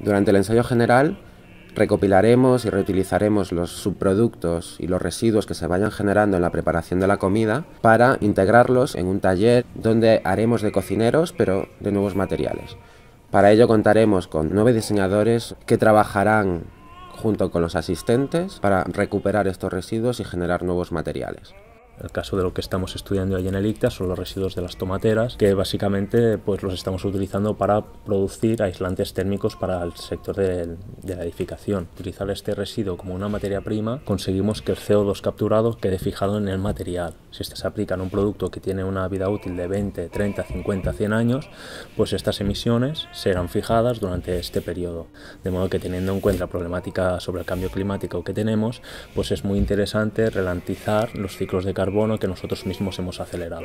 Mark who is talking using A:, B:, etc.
A: Durante el ensayo general recopilaremos y reutilizaremos los subproductos y los residuos que se vayan generando en la preparación de la comida para integrarlos en un taller donde haremos de cocineros pero de nuevos materiales. Para ello contaremos con nueve diseñadores que trabajarán junto con los asistentes para recuperar estos residuos y generar nuevos materiales.
B: El caso de lo que estamos estudiando ahí en el ICTA son los residuos de las tomateras, que básicamente pues, los estamos utilizando para producir aislantes térmicos para el sector de, la edificación. Utilizar este residuo como una materia prima, conseguimos que el CO2 capturado quede fijado en el material. Si este se aplica en un producto que tiene una vida útil de 20, 30, 50, 100 años, pues estas emisiones serán fijadas durante este periodo. De modo que teniendo en cuenta la problemática sobre el cambio climático que tenemos, pues es muy interesante ralentizar los ciclos de carbono que nosotros mismos hemos acelerado.